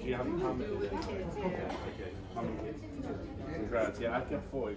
Do you have how many? Okay, okay. How many? Congrats. Yeah, I kept four.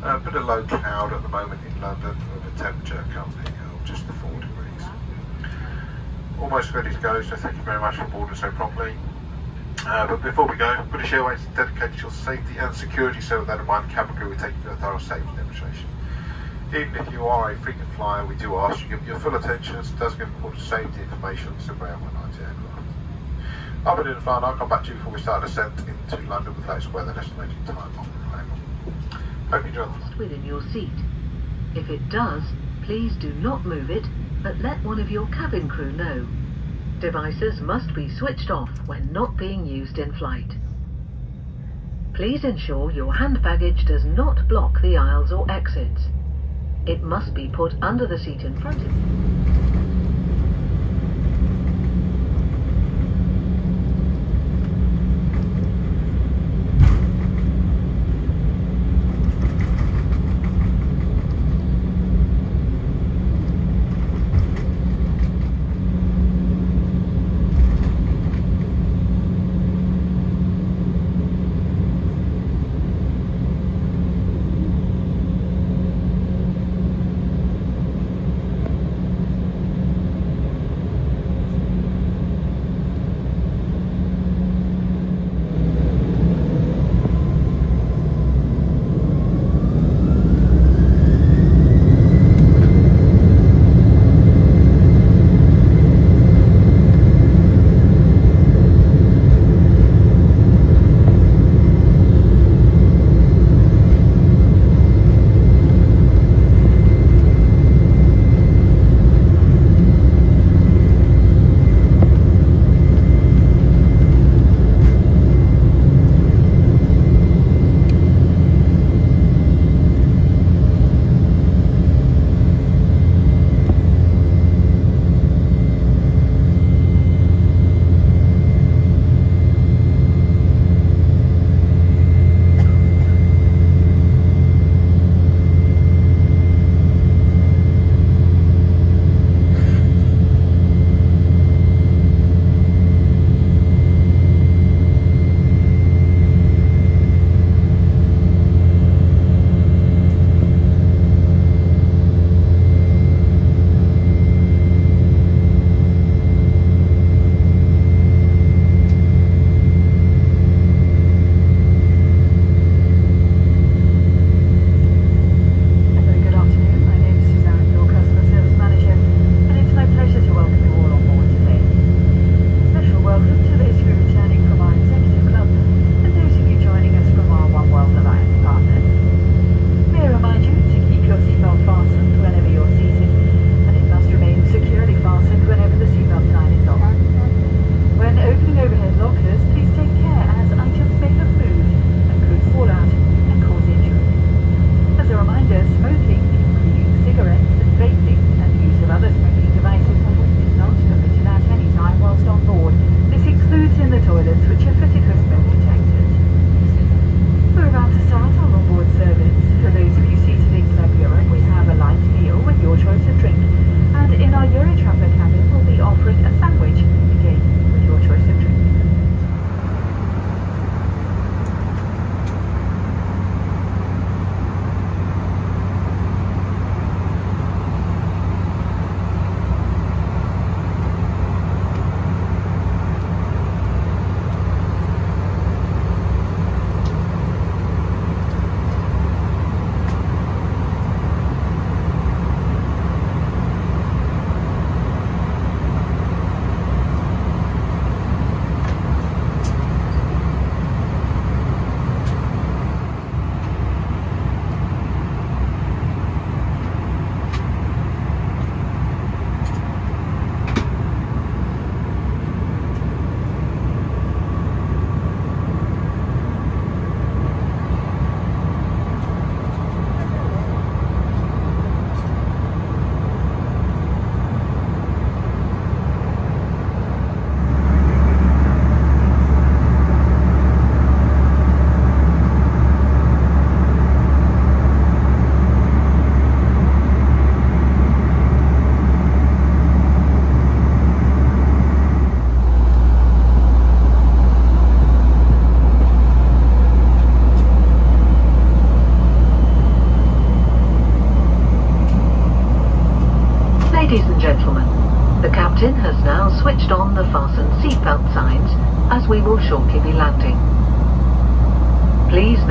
East. A bit of low cloud at the moment in London with a temperature coming of just the 4 degrees. Almost ready to go, so thank you very much for boarding so promptly. Uh, but before we go, British Airways to your safety and security, so with that in mind, cabin crew will take you through a thorough safety demonstration. Even if you are a frequent flyer, we do ask you to give your full attention as it does give important safety information to Embraer 190 aircraft. I'll be doing fine. I'll come back to you before we start descent into London with latest weather and estimated time on the plane. Within your seat. If it does, please do not move it, but let one of your cabin crew know. Devices must be switched off when not being used in flight. Please ensure your hand baggage does not block the aisles or exits. It must be put under the seat in front of you.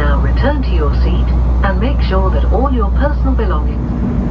Now return to your seat and make sure that all your personal belongings